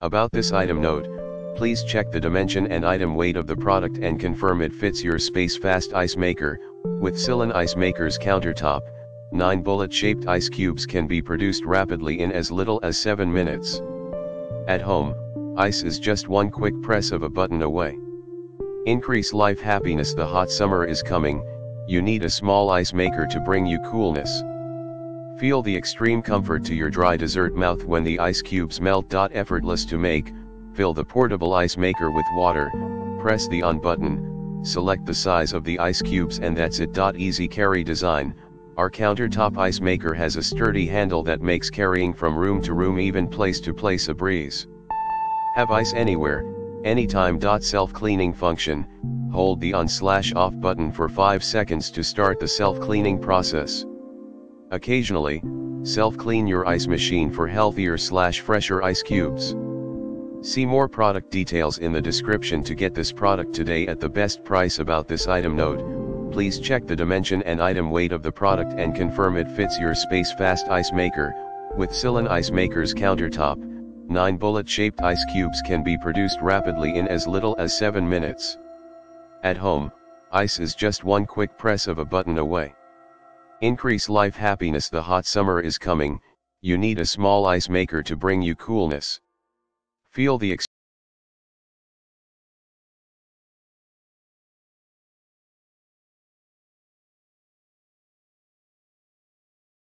About this item note, please check the dimension and item weight of the product and confirm it fits your space fast ice maker, with Silonn Ice Maker's countertop, 9 bullet-shaped ice cubes can be produced rapidly in as little as 7 minutes. At home, ice is just one quick press of a button away. Increase life happiness The hot summer is coming, you need a small ice maker to bring you coolness. Feel the extreme comfort to your dry dessert mouth when the ice cubes melt. Effortless to make, fill the portable ice maker with water, press the on button, select the size of the ice cubes and that's it. Easy carry design, our countertop ice maker has a sturdy handle that makes carrying from room to room even place to place a breeze. Have ice anywhere, anytime. Self-cleaning function, hold the on slash off button for 5 seconds to start the self-cleaning process. Occasionally, self-clean your ice machine for healthier slash fresher ice cubes. See more product details in the description to get this product today at the best price about this item note, please check the dimension and item weight of the product and confirm it fits your space fast ice maker, with Silonn Ice Maker's countertop, 9 bullet-shaped ice cubes can be produced rapidly in as little as 7 minutes. At home, ice is just one quick press of a button away. Increase life happiness The hot summer is coming, you need a small ice maker to bring you coolness. Feel the